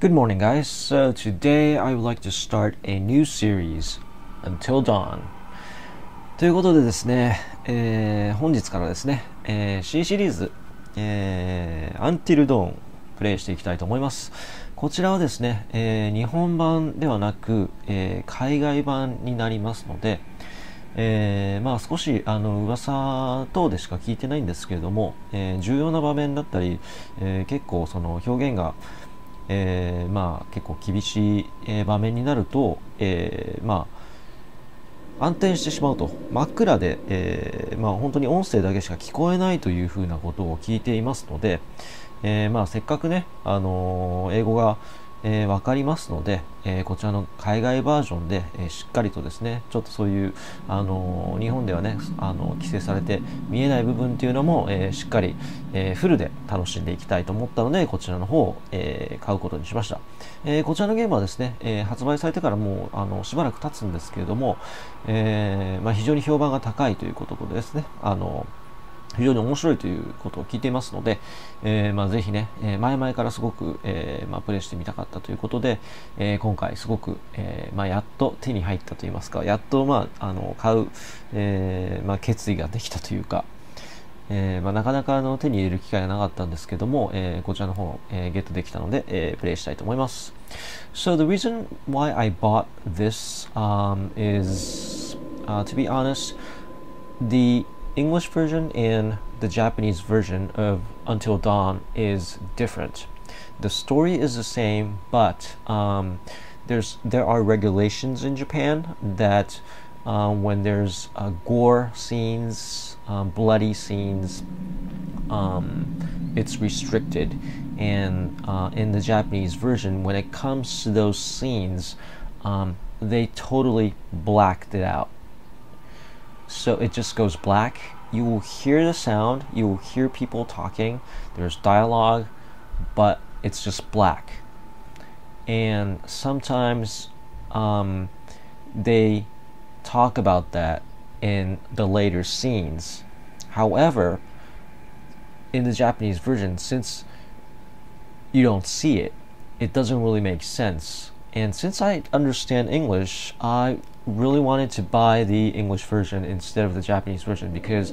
Good morning, guys. So today I would like to start a new series, Until Dawn. ということでですね、えー本日からですね、えー新シリーズ、えー、Until Dawn プレイしていきたいと思います。こちらはですね、えー日本版ではなく、えー海外版になりますので、えーまあ少しあの噂等でしか聞いてないんですけれども、えー重要な場面だったり、えー結構その表現が、えーまあ結構厳しい、え場面になると、えーまあ暗転してしまうと。真っ暗で、えーまあ本当に音声だけしか聞こえないというふうなことを聞いていますので、えーまあせっかくね、あの英語が、えーわかりますので、えーこちらの海外バージョンで、えーしっかりとですねちょっとそういう、あのー日本ではね、あの規制されて見えない部分っていうのも、えしっかり、えフルで楽しんでいきたいと思ったのでこちらの方を、え買うことにしました、えこちらのゲームはですね、え発売されてからもうあのしばらく経つんですけれども、えまあ、非常に評判が高いということでですねあの非常に面白いということを聞いていますので、えーまあ、ぜひね、えー前々からすごく、えーまあ、プレイしてみたかったということで、え今回すごく、えまあ、やっと手に入ったといいますかやっと、まあ、あの買う、えま、決意ができたというか、えま、なかなかあの手に入れる機会がなかったんですけども、えこちらの方、えゲットできたので、えプレイしたいと思います。So the reason why I bought this um, is, uh, to be honest, the English version and the Japanese version of Until Dawn is different. The story is the same, but um, there's there are regulations in Japan that um, when there's uh, gore scenes, um, bloody scenes, um, it's restricted. And uh, in the Japanese version, when it comes to those scenes, um, they totally blacked it out so it just goes black. You will hear the sound, you will hear people talking, there's dialogue, but it's just black. And sometimes um, they talk about that in the later scenes. However, in the Japanese version, since you don't see it, it doesn't really make sense. And since I understand English, I really wanted to buy the English version instead of the Japanese version because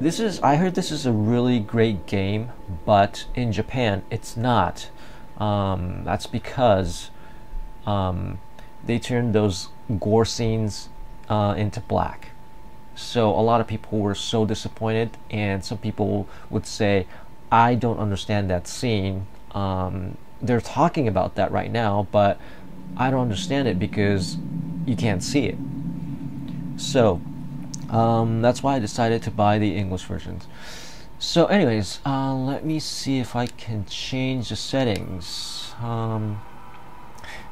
this is I heard this is a really great game, but in Japan it's not. Um, that's because um, they turned those gore scenes uh, into black. So a lot of people were so disappointed, and some people would say, "I don't understand that scene." Um, they're talking about that right now, but I don't understand it because you can't see it. So um, that's why I decided to buy the English versions. So, anyways, uh, let me see if I can change the settings. Um,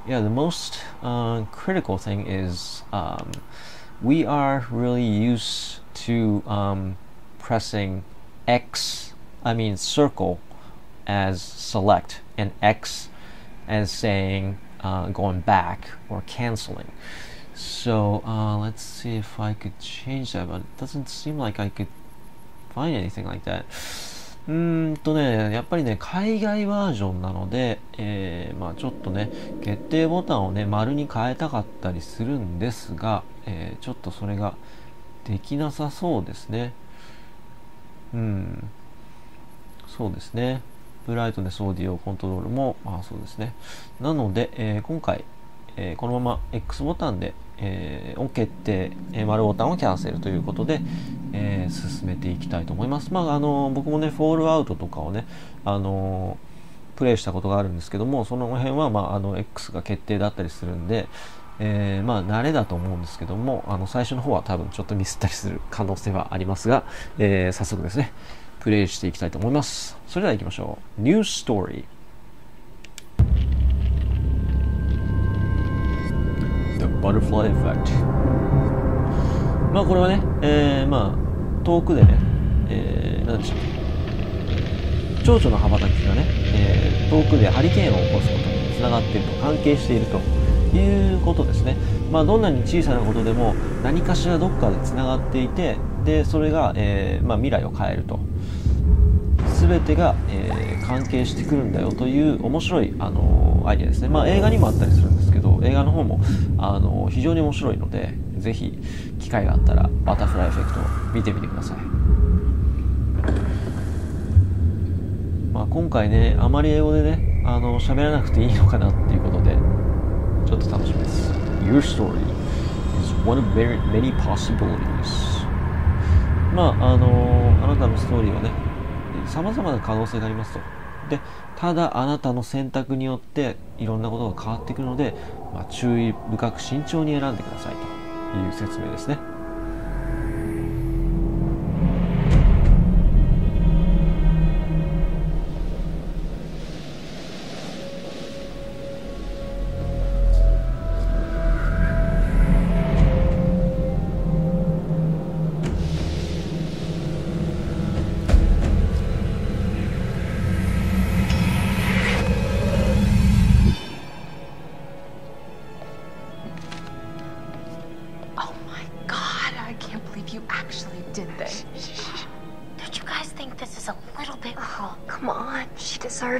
yeah, the most uh, critical thing is um, we are really used to um, pressing X, I mean circle, as select, and X as saying uh, going back or canceling. So uh, let's see if I could change that, but it doesn't seem like I could find anything like that. うーんとね、やっぱりね、海外バージョンなので、えーまあちょっとね、決定ボタンをね、丸に変えたかったりするんですが、えーちょっとそれができなさそうですね。うん。そうですね。ブライトネスオーディオコントロールも、まあそうですね。なので、えー今回、えーこのまま X ボタンで、えーを決定、えー丸ボタンをキャンセルということで、えー進めていきたいと思います。まあ、あの僕もね、フォールアウトとかをね、あのプレイしたことがあるんですけども、その辺は、まあ、あの X が決定だったりするんで、えーまあ慣れだと思うんですけどもあの最初の方は多分ちょっとミスったりする可能性はありますが、えー早速ですねプレイしていきたいと思います。それでは行きましょう。New Story The Butterfly Effect まあこれはね、えーまあ遠くでね、えー、何でしたっけ蝶々の羽ばたきがね、えー遠くでハリケーンを起こすことにつながっていると関係しているということですね、まあ、どんなに小さなことでも何かしらどっかでつながっていてでそれが、えーまあ、未来を変えると全てが、えー、関係してくるんだよという面白い、あのアイデアですね、まあ、映画にもあったりするんですけど映画の方も、あの非常に面白いのでぜひ機会があったらバタフライエフェクト見てみてください、まあ、今回ねあまり英語でねあの喋らなくていいのかなっていうことでちょっと楽しみです。Your story is one of many possibilities. まああのあなたのストーリーはねさまざまな可能性がありますと。でただあなたの選択によっていろんなことが変わってくるので、まあ、注意深く慎重に選んでくださいという説明ですね。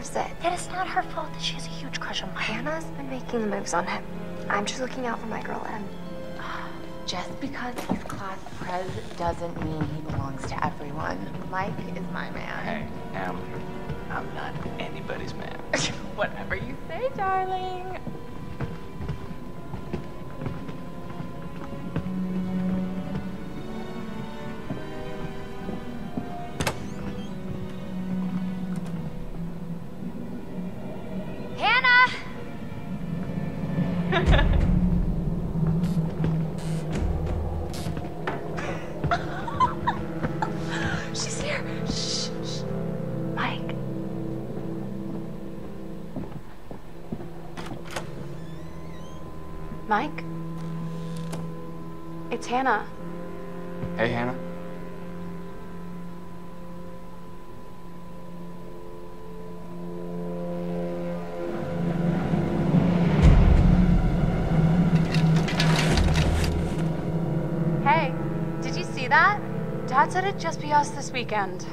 Deserves it. It is not her fault that she has a huge crush on Mike. Hannah's been making the moves on him. I'm just looking out for my girl Em. Just because he's class prez doesn't mean he belongs to everyone. Mike is my man. Hey, Em, I'm not anybody's man. Whatever you say, darling. Hey, did you see that? Dad said it'd just be us this weekend.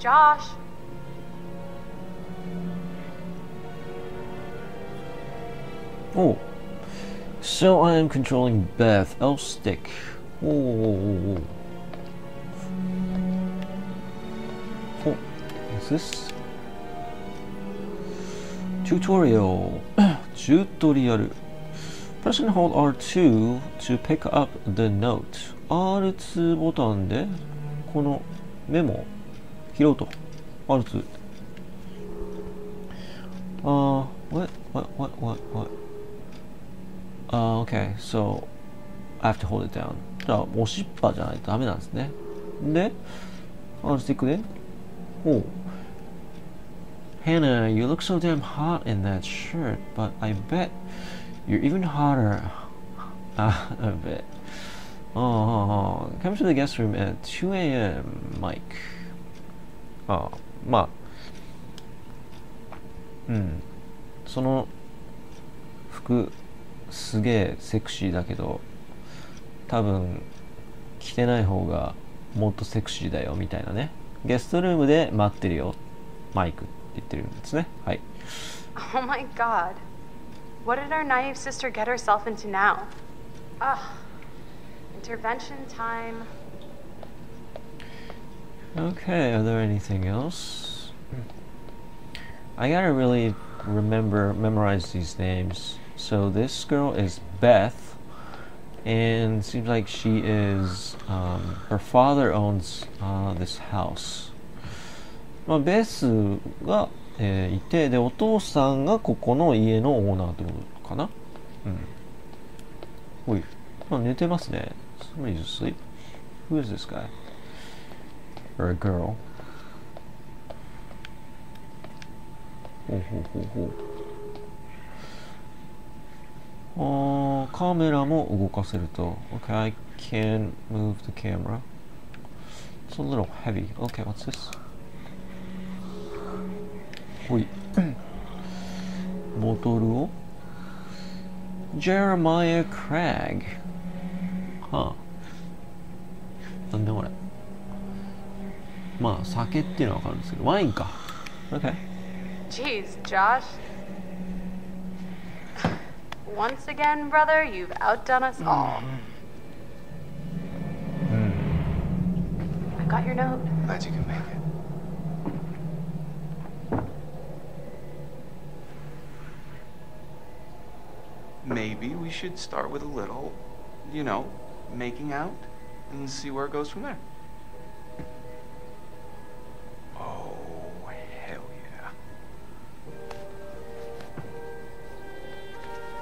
Josh. Oh, so I am controlling Beth L stick. Whoa. Oh, is this tutorial? tutorial. Press and hold R2 to pick up the note. R2 ボタンでこのメモを拾うと。R2。Uh, what, what, what, what, what? Uh, okay, so I have to hold it down. じゃあ、押しっぱじゃないとダメなんですね。で、R スティックで、おう。Hannah, you look so damn hot in that shirt, but I bet you're even hotter. a bit. Oh, come to the guest room at 2 a.m., Mike. ああ、まあ、うん。その服、すげえセクシーだけど、多分、着てない方がもっとセクシーだよ、みたいなね。ゲストルームで待ってるよ、マイクって言ってるんですね。はい。Oh my god. What did our naive sister get herself into now? Ugh. Intervention time. Okay, are there anything else? I gotta really remember, memorize these names. So this girl is Beth, and seems like she is. Um, her father owns uh, this house. まあ、ベスが、 えーいてでお父さんがここの家のオーナーってことかなうんおい、まあ、寝てますね Somebody's asleep Who is this guy? Or a girl? ほうほうほうほうあーカメラも動かせると Okay, I can move the camera It's a little heavy Okay, what's this? ほいボトルを Jeremiah Craig はあなんでこれまあ酒っていうのは分かるんですけどワインか OK Jeez, Josh. Once again, brother, you've outdone us all. I got your note. Glad you can should start with a little, you know, making out and see where it goes from there. Oh, hell yeah.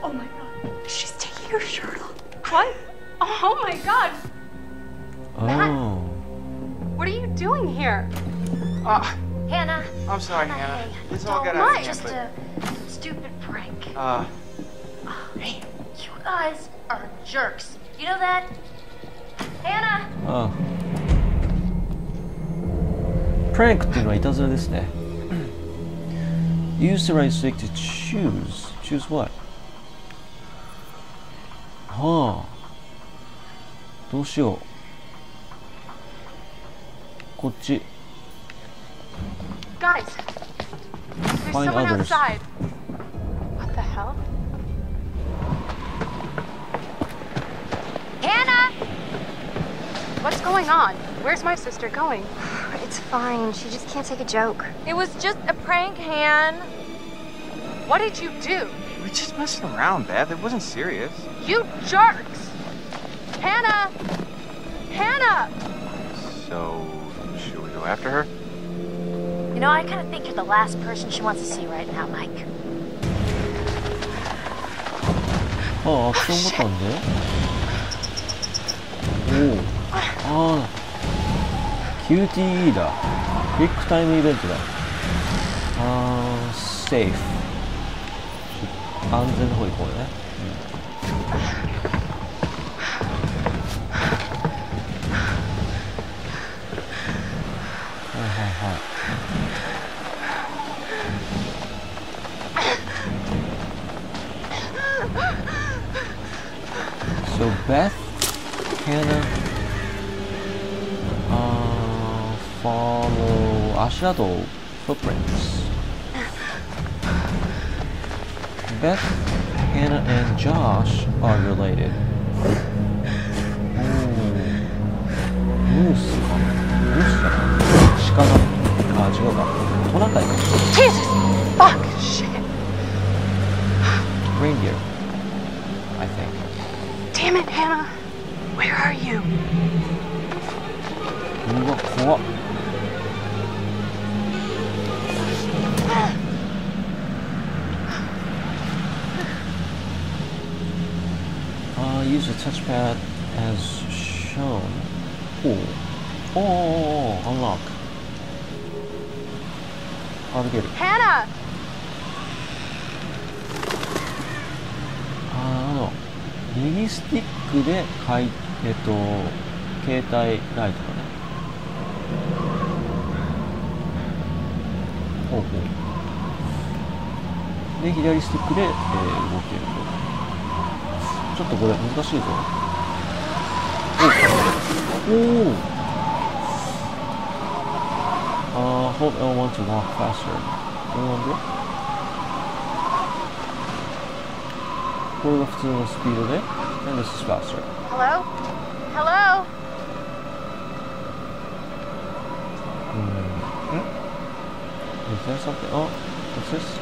Oh my god. She's taking her shirt off. What? Oh my god. Matt. Oh What are you doing here? Ah, Hannah. I'm sorry, Hannah, Hannah. hey, This all don't got out mind, of hand, Just but a stupid prank. uh, Hey, you guys are jerks. You know that? Hannah. ああプランクっていうのはいたずらですね Use the right stick to choose Choose what? はあどうしようこっち Guys, there's Find someone others. outside. What's going on? Where's my sister going? It's fine. She just can't take a joke. It was just a prank, Han. What did you do? We were just messing around, Beth. It wasn't serious. You jerks! Hannah! Hannah! So, should we go after her? You know, I kind of think you're the last person she wants to see right now, Mike. Oh, 그런 것도 오. ああ QTE だクイックタイムイベントだ。あーセーフ。安全の方行こうね、うん、はいはいはい。So Beth, follow 足跡 footprints. Beth, Hannah, and Josh are related. Oh, Moose かな Moose じゃない鹿だ。あ、違うか。トナカイか。 Jesus! Fuck! Shit! Reindeer, I think. Damn it, Hannah! Where are you? うわ、怖っ。 at おおおお、おお、お Ooh. Oh, unlock. How to get it? Hannah! ミニスティックで買い、えっと、携帯ライトかな。ほうほう。で、左スティックで、えー、動けるので。ちょっとこれ難しいぞ。おおおあー、hold L1 to walk faster. L1 でこれが普通のスピードで and this is faster. Hello? Hello? Is there something? Oh, what's this?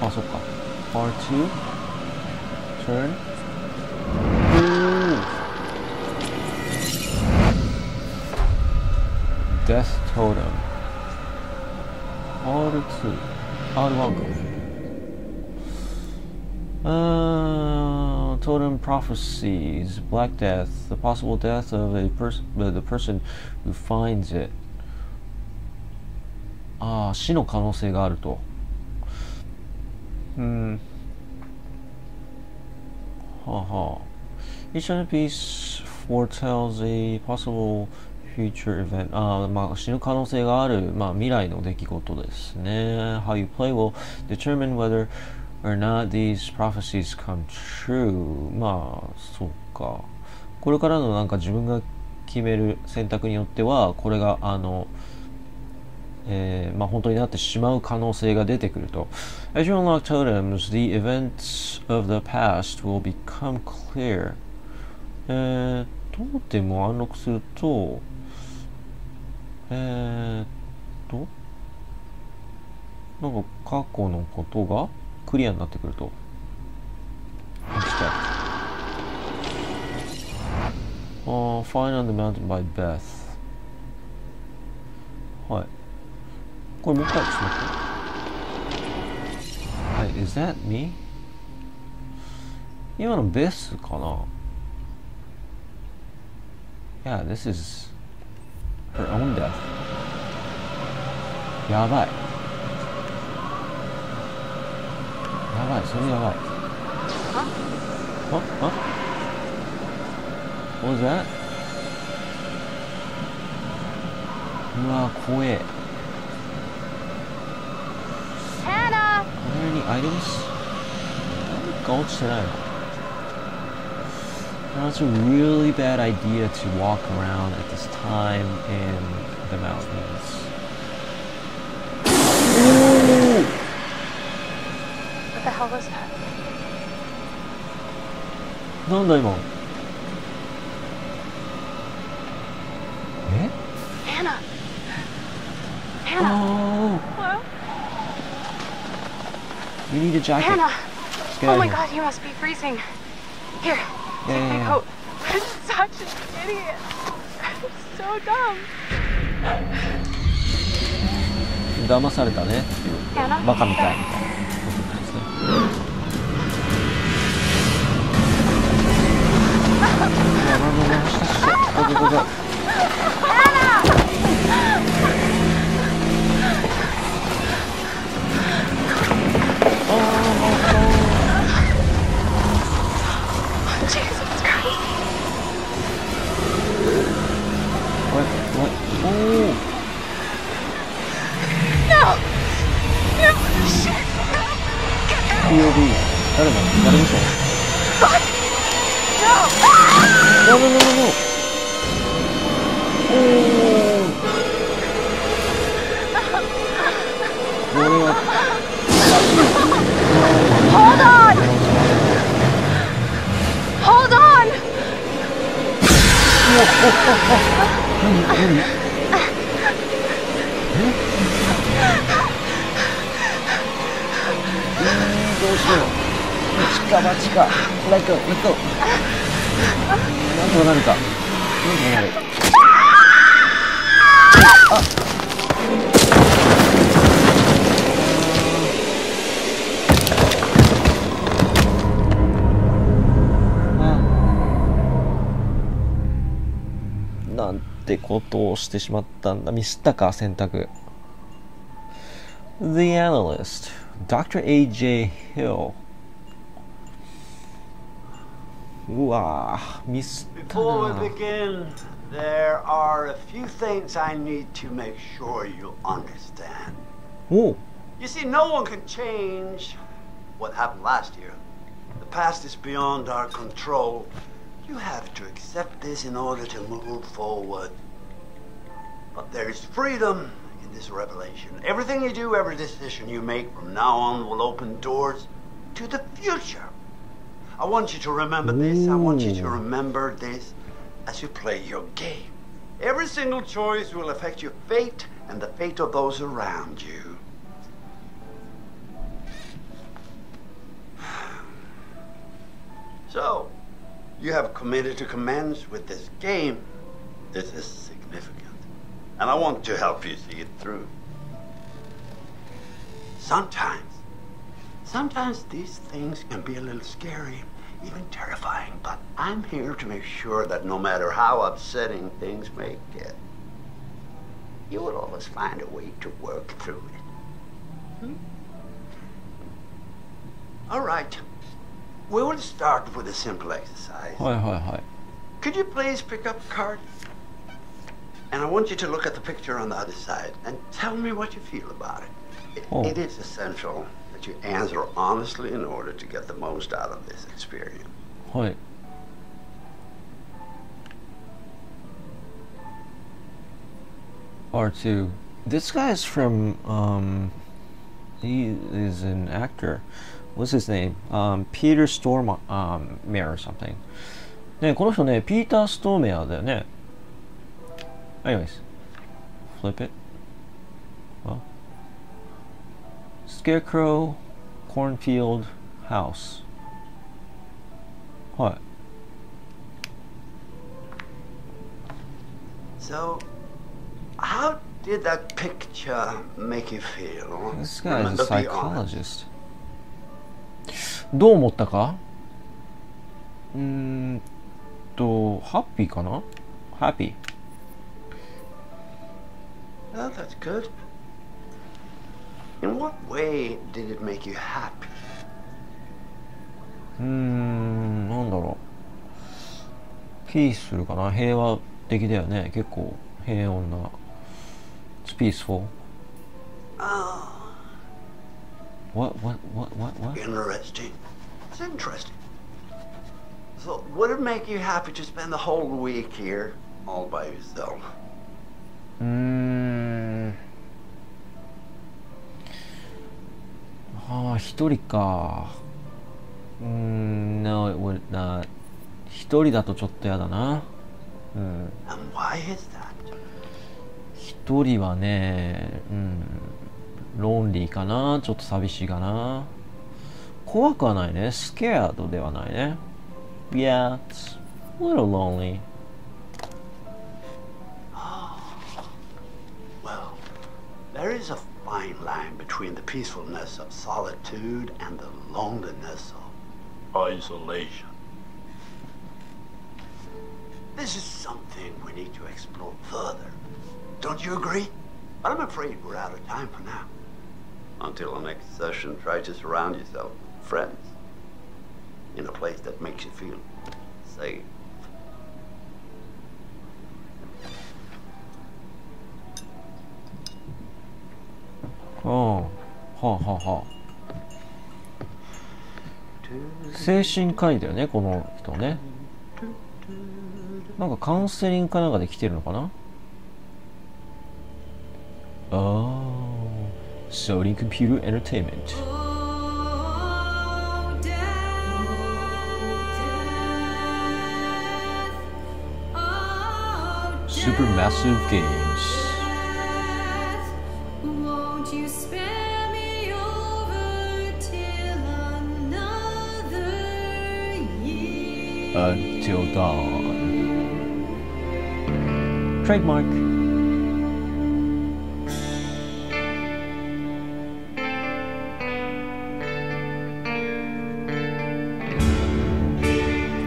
あ、そっか。R2 turn Death Totem R2 R1 か。Uh, totem prophecies, Black Death, the possible death of a person, the person who finds it. ああ、死の可能性があると。 うん。はあはあ。Each of the piece foretells a possible future event. ああ、まあ死ぬ可能性がある、まあ未来の出来事ですね。How you play will determine whether or not these prophecies come true. まあ、そうか。これからのなんか自分が決める選択によってはこれがあの、えーまあ、本当になってしまう可能性が出てくると As you unlock totems, the events of the past will become clear えー、トーテムをアンロックするとえーっとなんか過去のことがクリアになってくると Step. Uh, find on the mountain by Beth. はい。これもう一回ちょっと待って。はい、is that me? 今のベスかな Yeah, this is her own death. やばい。やばい、それやばい。Huh? Huh? What was that? うわ怖え items? Gold should I? Now it's a really bad idea to walk around at this time in the mountains. What the hell was that? No, no. Jacket. Get Oh my god, you must be freezing. Here, Yeah, take yeah, my coat. I'm such an idiot. I'm so dumb. 騙されたねっていう?バカみたいみたいなことですねましてしまったんだミスったか選択 The Analyst Dr. A.J. Hill うわぁミスった Before な we begin, there are a few things I need to make sure you understand. おう You see, no one can change what happened last year. The past is beyond our control. You have to accept this in order to move forward. But there is freedom in this revelation. Everything you do, every decision you make from now on will open doors to the future. I want you to remember this. I want you to remember this as you play your game. Every single choice will affect your fate and the fate of those around you. So, you have committed to commence with this game. This is significant and I want to help you see it through. Sometimes, sometimes these things can be a little scary, even terrifying, but I'm here to make sure that no matter how upsetting things may get, you will always find a way to work through it. Hmm? All right. We will start with a simple exercise. Hi, hi, hi. Could you please pick up card And I want you to look at the picture on the other side and tell me what you feel about it. It, Oh. it is essential that you answer honestly in order to get the most out of this experience. はい or two. This guy's from um, he is an actor. What's his name? Um, Peter Storm um, Mayor or something. ねこの人ね、ピーター・ストーメアだよね。 Anyways, flip it. Well, Scarecrow, Cornfield, House. はい。 So, how did that picture make you feel? This guy is Remember, a be honest. psychologist. どう思ったかうーんと、ハッピーかなハッピー。 Oh, that's good. In what way did it make you happy? うーん、なんだろう。ピースするかな平和的だよね。結構平穏な。It's peaceful. Oh, What, what, what, what, what? interesting. It's interesting. So, would it make you happy to spend the whole week here all by yourself? う 一人か。うーん、No, it would not. 一人だとちょっとやだな。うん。Why is that? 一人はね、うん、ロンリーかな。ちょっと寂しいかな。怖くはないね。scared ではないね。Yeah, it's a little lonely. Between the peacefulness of solitude and the loneliness of isolation. This is something we need to explore further. Don't you agree? But I'm afraid we're out of time for now. Until the next session, try to surround yourself with friends in a place that makes you feel safe. ああはあはあはあ。精神科医だよねこの人ね。なんかカウンセリングかなんかで来てるのかな？ああソリンコンピュー。ターエンターテイメントスーパーマッシブゲーム until dawn. Trademark.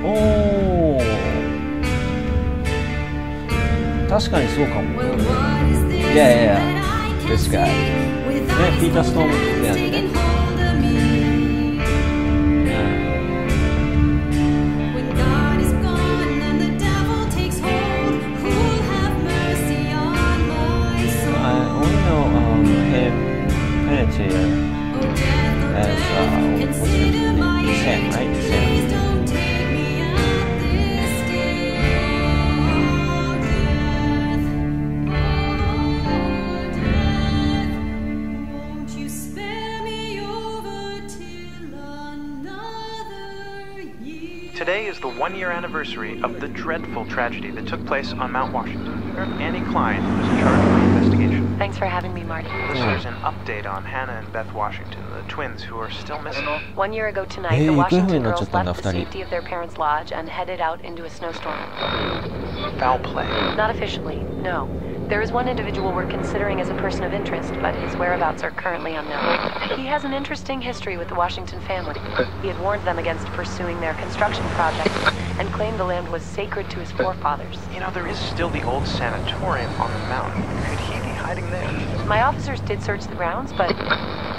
Oh. Yeah, yeah, yeah. This guy. Yeah, Peter Storm. Yeah. Won't you spare me over till another year? Today is the one year anniversary of the dreadful tragedy that took place on Mount Washington. Annie Klein was in charge. Thanks for having me, Marty. This is an update on Hannah and Beth Washington, the twins who are still missing. One year ago tonight, Hey, the you couldn't Washington have girls done left the safety of their parents' lodge and headed out into a snowstorm. Foul play. Not officially, no. There is one individual we're considering as a person of interest, but his whereabouts are currently unknown. He has an interesting history with the Washington family. He had warned them against pursuing their construction project and claimed the land was sacred to his forefathers. You know, there is still the old sanatorium on the mountain. Could he be hiding there? My officers did search the grounds, but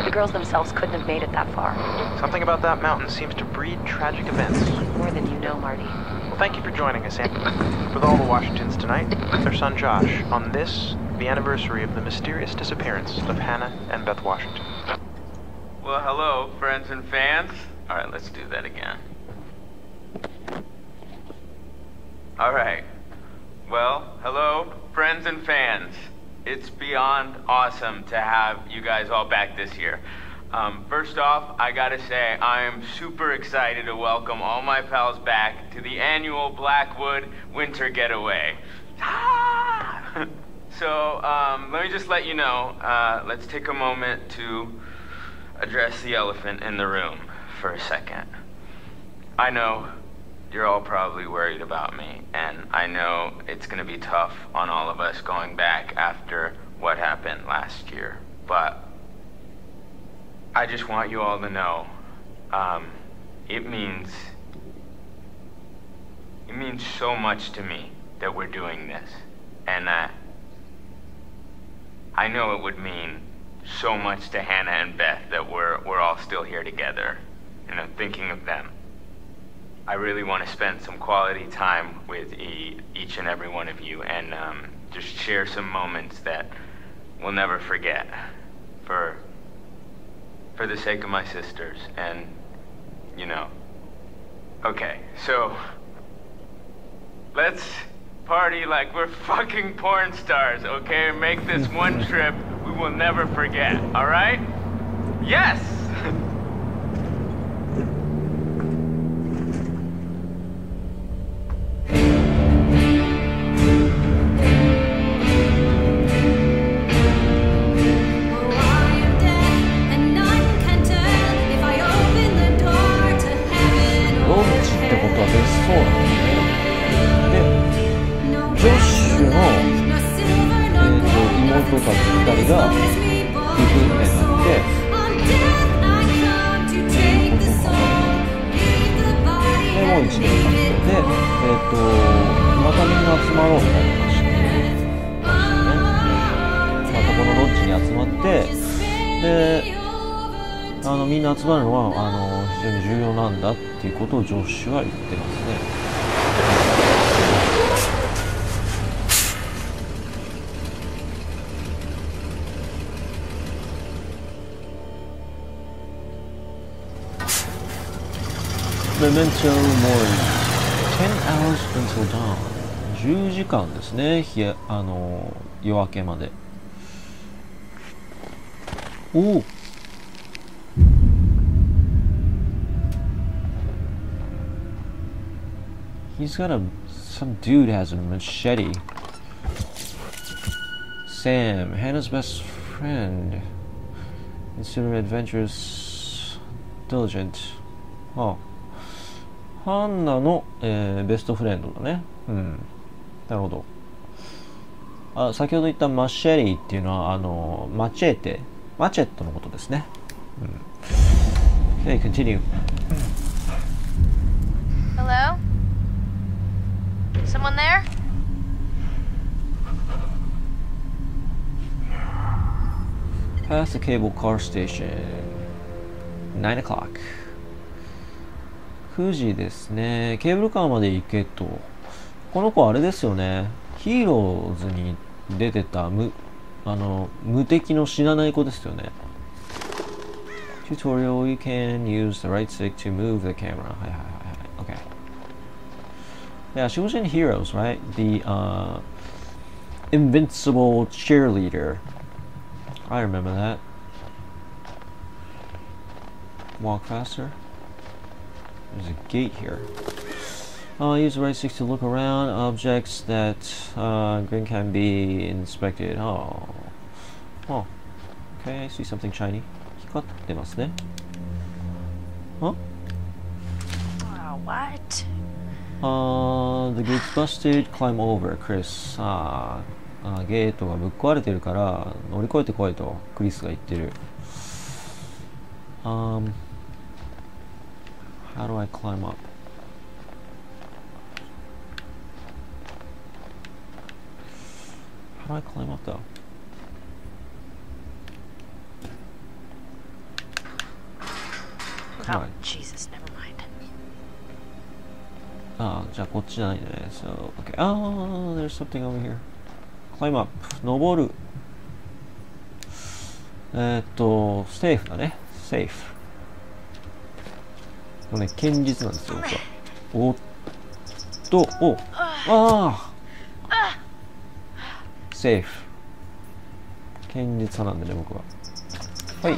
the girls themselves couldn't have made it that far. Something about that mountain seems to breed tragic events. More than you know, Marty. Well, thank you for joining us, Annie. With all the Washingtons tonight, with their son Josh, on this, the anniversary of the mysterious disappearance of Hannah and Beth Washington. Well, hello, friends and fans. All right, let's do that again. All right. Well, hello, friends and fans. It's beyond awesome to have you guys all back this year. Um, first off, I gotta say, I am super excited to welcome all my pals back to the annual Blackwood Winter Getaway. So, um, let me just let you know, uh, let's take a moment to address the elephant in the room for a second. I know you're all probably worried about me, and I know it's gonna be tough on all of us going back after what happened last year, but I just want you all to know, um, it means, it means so much to me that we're doing this, and uh, I know it would mean so much to Hannah and Beth that we're we're all still here together, and I'm thinking of them. I really want to spend some quality time with e- each and every one of you, and um, just share some moments that we'll never forget, for for the sake of my sisters, and you know. Okay, so let's party like we're fucking porn stars, okay? Make this one trip we will never forget, alright? Yes! う and 1年経って leave it で、えー、とまたみんな集まろうみたいな話にまたこのロッジに集まってであのみんな集まるのはあの非常に重要なんだっていうことをジョッシュは言ってますね。Memento Mori 10 hours until dawn 10時間ですね日やあの夜明けまでおお He's got a some dude has a machete Sam Hannah's best friend Consider adventurous diligent あ ハンナの、えーベストフレンドだね。うん。なるほど。あ、先ほど言ったマシェリーっていうのは、あの、マチェーテ、マチェットのことですね。うん。Okay, continue. Hello? Someone there? Past the cable car station. 9 o'clock. 9時ですね。ケーブルカーまで行けと。この子あれですよね。ヒーローズに出てた無、あの、無敵の死なない子ですよね。Tutorial, you can use the right stick to move the camera. はいはいはいはい。Okay. Yeah, she was in Heroes, right? The, uh, invincible cheerleader. I remember that. Walk faster. There's a gate here. Uh, use the right stick to look around objects that uh, can be inspected. Oh. Oh. Okay, I see something shiny. 光ってますね。Huh? Uh, ah, what? Uh, the gate's busted, climb over, Chris. Ah, uh, gate is busted, so climb over, Chris. Um, how do I climb up? How do I climb up though? Come Oh, on. Jesus, never mind. ああ、じゃあこっちじゃないんだね。So, okay. Oh, there's something over here. Climb up. 登る。えーっと、セーフだね。セーフ。これね、堅実なんですよ、僕は。おっと、おああセーフ。堅実派なんでね僕は。はい。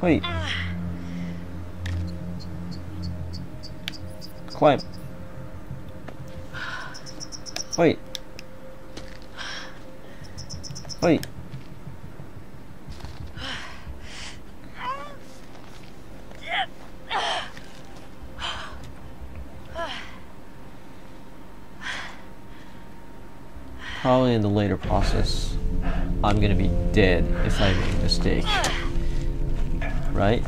はい。climb はい。はい。Probably in the later process, I'm gonna be dead if I make a mistake. Right?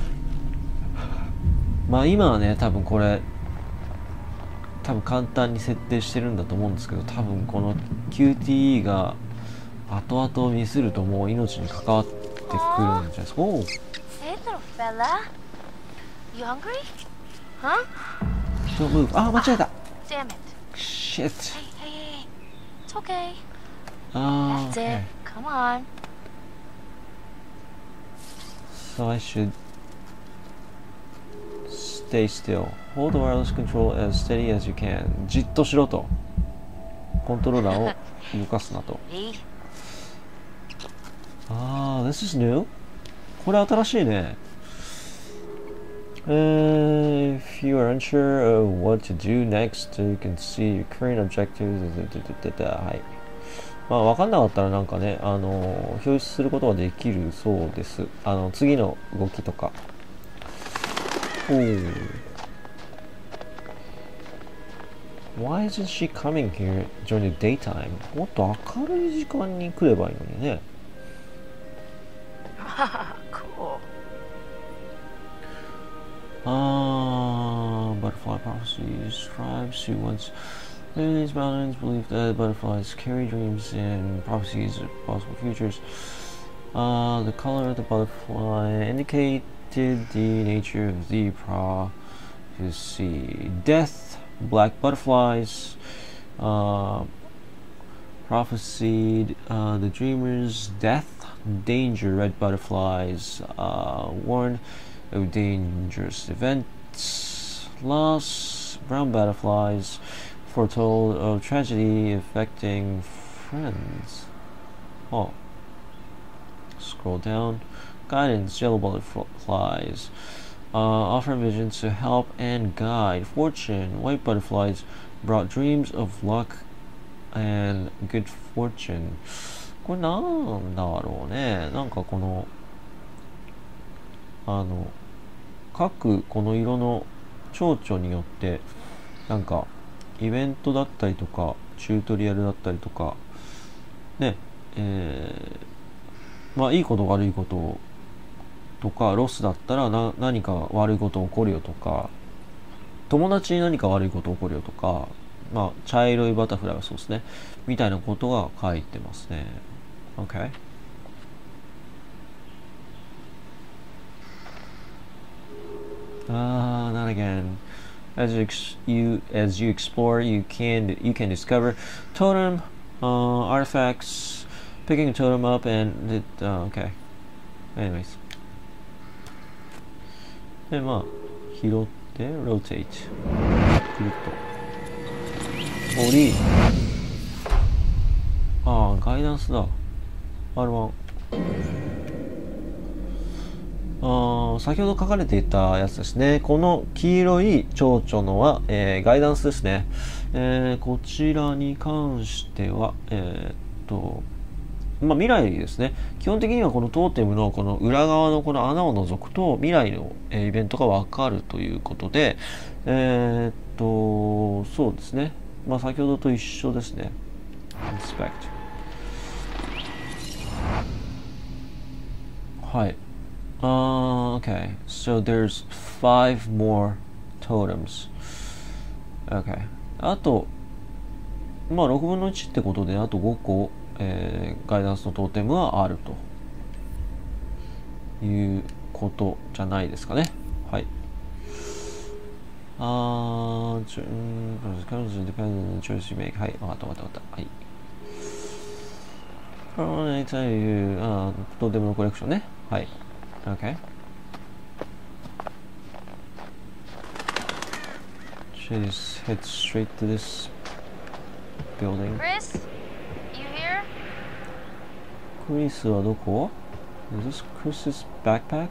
まあ今はね、多分これ、多分簡単に設定してるんだと思うんですけど、多分この QTE が後々ミスるともう命に関わってくるんじゃないですか。おう Hey, little fella. You hungry? Huh? Don't move. あ、間違えた Damn it. Shit. Hey. It's okay. あ That's ー it. Come on. So I should stay still. Hold the wireless control as steady as you can. じっとしろと。コントローラーを動かすなと。ああ、this is new? これ新しいね。Uh, if you are unsure of what to do next, you can see your current objectives. はい。まあ、わかんなかったらなんかね、あの、表示することができるそうです。あの、次の動きとか。おー Why isn't she coming here during the daytime? もっと明るい時間に来ればいいのにね。Ah, butterfly prophecies. Tribes who once in these mountains believed that butterflies carry dreams and prophecies of possible futures. Uh, the color of the butterfly indicated the nature of the prophecy. Death, black butterflies, uh, prophesied uh, the dreamer's death. Danger, red butterflies, warned of dangerous events. Loss, brown butterflies, foretold of tragedy affecting friends. Oh. Scroll down. Guidance, yellow butterflies. Uh, offer visions to help and guide. Fortune, white butterflies brought dreams of luck and good fortune. これなんだろうね。なんかこの、あの、 各この色の蝶々によって、なんか、イベントだったりとか、チュートリアルだったりとか、ね、えー、まあいいこと悪いこととか、ロスだったらな何か悪いこと起こるよとか、友達に何か悪いこと起こるよとか、まあ茶色いバタフライはそうですね。みたいなことが書いてますね。OK Ah, uh, not again. As you, you as you explore, you can you can discover totem uh, artifacts. Picking a totem up and it, oh, okay. Anyways, him up. Hero, rotate. Cool. Oh, ah, guidance. 아 가이던스다 R1 あ先ほど書かれていたやつですね。この黄色い蝶々のは、えーガイダンスですね、えーこちらに関してはえーっとまあ、未来ですね。基本的にはこのトーテムのこの裏側のこの穴を覗くと未来の、えイベントがわかるということでえっとそうですね。まあ先ほどと一緒ですね。Inspect はい。Uh, okay, so there's five more totems. Okay. あと、まあ6分の1ってことで、あと5個、えーガイダンスのトーテムはあるということじゃないですかね。はい。あー、ちょ、うん、depends on the choice you make. はい、わかったわかったわかった。はい。これはね、という、あートーテムのコレクションね。はい。Okay. Just head straight to this building. Chris? You here? クリスはどこ Is this Chris's backpack?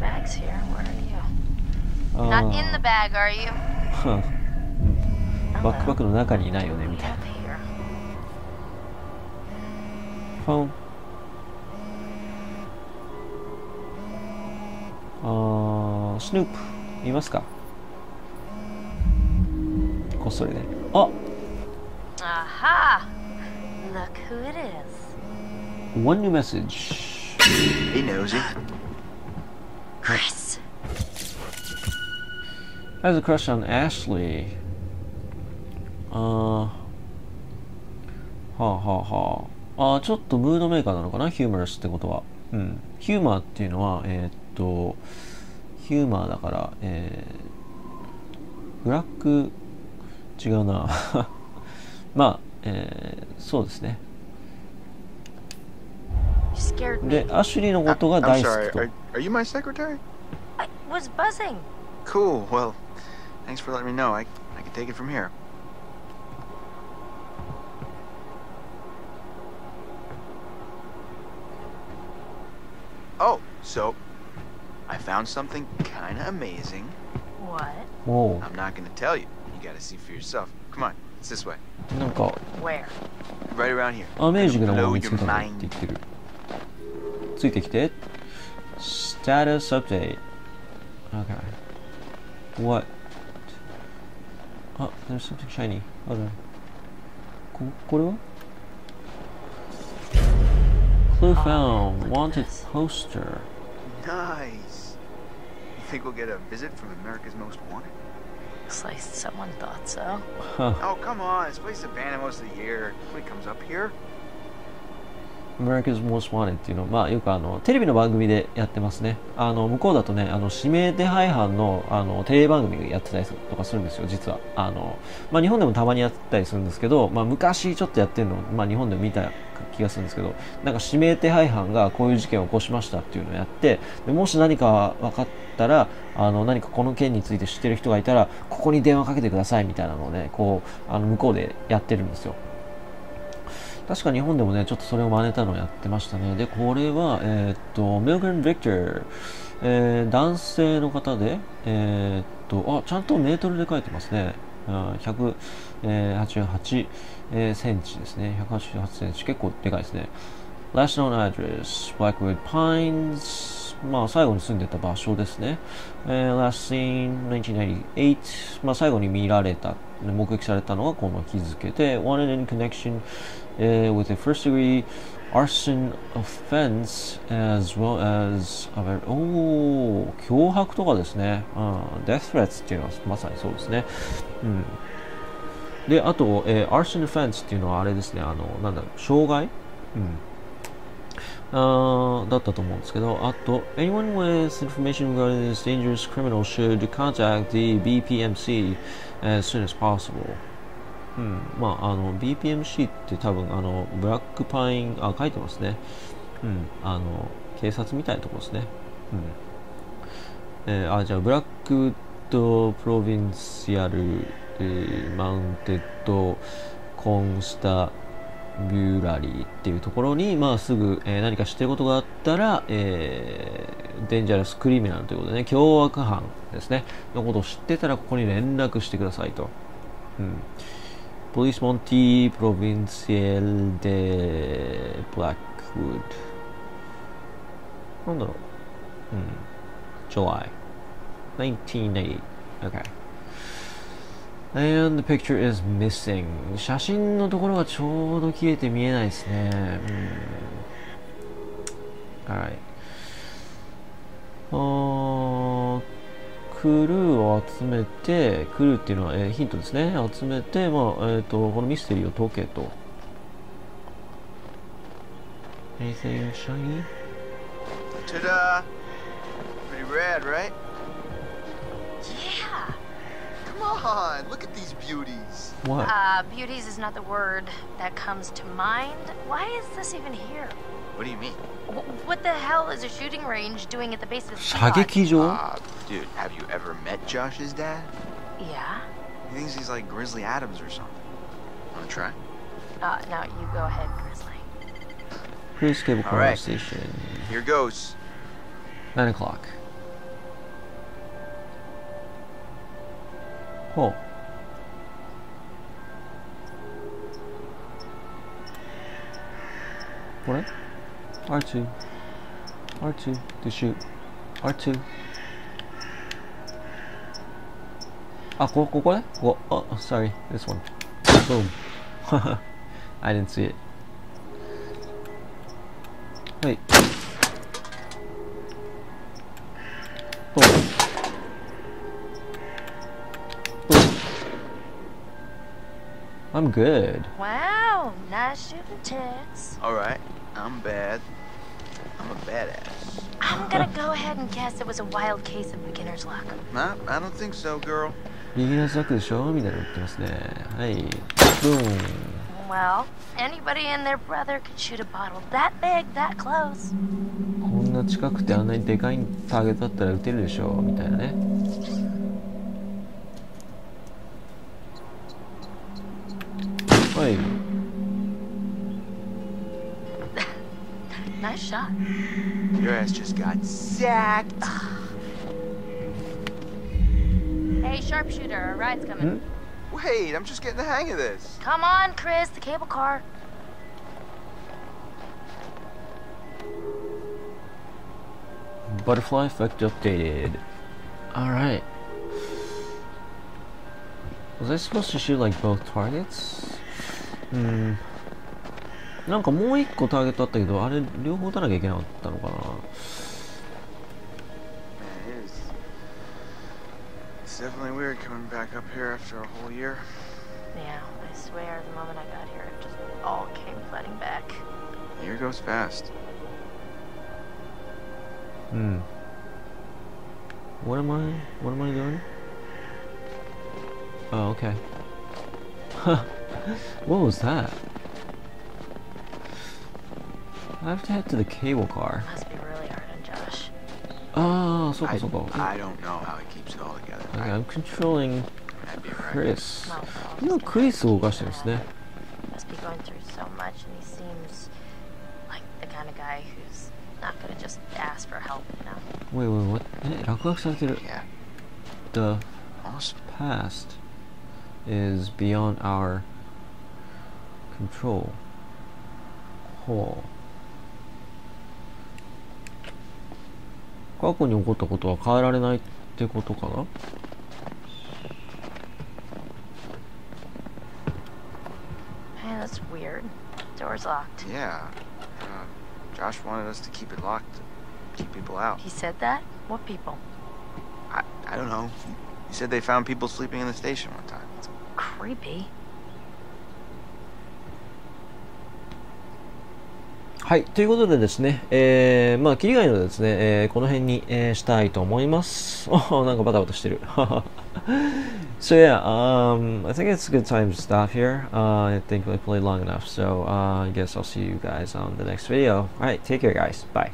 Bag's here. Where are you? あ Not in the bag, are you? ーバックパックの中にいないよねみたいな Up here. フォン スヌープいますか？こっそりね。あ！Aha! Look who it is. One new message. Hey, Nosy. Chris. has a crush on Ashley. あーはあはあはああーちょっとムードメーカーなのかな？ヒューマラスってことは。うん。ヒューマーっていうのはえーっとヒューマーだからえー、ブラック違うなまあえー、そうですね.でアシュリーのことが大好.きと Are, are you my secretary? I was buzzing. Cool. Well, thanks for letting me know. I I can take it from here. Oh, so I found something kind of amazing. What? も I'm not going to tell you. You got to see for yourself. Come on, it's this way. うなんか Where? Right around here. アメージングなものを Blow 見つ your けたのって mind. 言ってるついてきて Status update Okay What あ、there's something shiny Hold on ここれは Clue found Wanted poster Nice. You think we'll get a visit from America's Most Wanted? Looks like someone thought so. Huh Oh, come on. This place is abandoned most of the year. Nobody comes up here. America's Most Wanted っていうのまあよくあのテレビの番組でやってますね。あの向こうだとねあの指名手配犯のあのテレビ番組やってたりとかするんですよ実は。あの、まあ、日本でもたまにやってたりするんですけど、まあ、昔ちょっとやってるのを、まあ、日本でも見た気がするんですけどなんか指名手配犯がこういう事件を起こしましたっていうのをやってでもし何か分かったらあの何かこの件について知ってる人がいたらここに電話かけてくださいみたいなのをねこうあの向こうでやってるんですよ。確か日本でもね、ちょっとそれを真似たのをやってましたね。で、これは、えーっと、ミルガン・ビクター、えー男性の方で、えーっと、あ、ちゃんとメートルで書いてますね。188、センチですね。188センチ。結構でかいですね。Last known address, Blackwood Pines。まあ、最後に住んでた場所ですね。えー last seen 1998。まあ、最後に見られた、目撃されたのがこの日付で、wanted in connection、えー with a first degree arson offense as well as あおー脅迫とかですね。うん、death threats っていうのはまさにそうですね。うん。で、あと、えー arson offense っていうのはあれですね。あの、なんだろう、傷害うん。あだったと思うんですけど、あと、anyone with information regarding this dangerous criminal should contact the BPMC as soon as possible. うん、まあ、あの、BPMC って多分、あの、ブラックパイン、あ、書いてますね。うん、あの、警察みたいなところですね。うん。えーあ、じゃあ、ブラックウッドプロビンシアル、えーマウンテッドコンスタビューラリーっていうところに、まあ、すぐ、えー何か知ってることがあったら、えーデンジャラスクリミナルということでね、凶悪犯ですね、のことを知ってたら、ここに連絡してくださいと。うん。Police Monty Provincial de Blackwood。なんだろう。うん。July。1980. Okay. And the picture is missing. 写真のところがちょうど消えて見えないですね。うん。Alright. あー クルーを集めて、クルーっていうのは、えーヒントですね。集めて、まあ、えっ、と、このミステリーを解けと。Anything shiny? Ta-da! Pretty rad, right? Yeah. Come on, look at these beauties. What? Uh, beauties is not the word that comes to mind. Why is this even here? What do you mean? What the hell is a shooting range doing at the base of the 사기키죠. Uh, dude, have you ever met Josh's dad? Yeah. He thinks he's like Grizzly Adams or something. Wanna try? Uh, no, you go ahead, Grizzly. Here's cable conversation. Right. Here goes. Nine o'clock. Oh. What? R2, R2 to shoot, R2. Ah, go, go, go, go. Oh, sorry, this one. Boom. I didn't see it. Wait. Boom. Boom. I'm good. Wow, nice shooting, Tex. All right. I'm bad. I'm a badass. I'm gonna go ahead and guess it was a wild case of beginner's luck. Nah, I don't think so, girl. Well, anybody and their brother could shoot a bottle that big, that close. こんな近くてあんなにでかいターゲットだったら撃てるでしょうみたいなね。Shot. Your ass just got sacked. Hey, sharpshooter, our ride's coming. Hmm? Wait, I'm just getting the hang of this. Come on, Chris, the cable car. Butterfly effect updated. Alright. Was I supposed to shoot like both targets? うん。なんかもう一個ターゲットあったけどあれ両方打たなきゃいけなかったのかなうん。What am I? What am I doing? Oh, okay. what was that? I have to head to the cable car. Must be really hard on Josh. Oh, so I, so go. I don't know how he keeps it all together. Okay, I'm controlling Chris. You know, Chris will go there. Must be going through so much, and he seems like the kind of guy who's not gonna just ask for help, you know. Wait, wait, what? Yeah. the past is beyond our control. Whole. 過去に起こったことは変えられないってことかな？はい。はい。ということでですね、えー、まあ、切り替えのですね、えーこの辺に、えーしたいと思います。おなんかバタバタしてる。so yeah, um, I think it's a good time to stop here. Uh, I think we played long enough, so uh, I guess I'll see you guys on the next video. Alright, take care guys. Bye.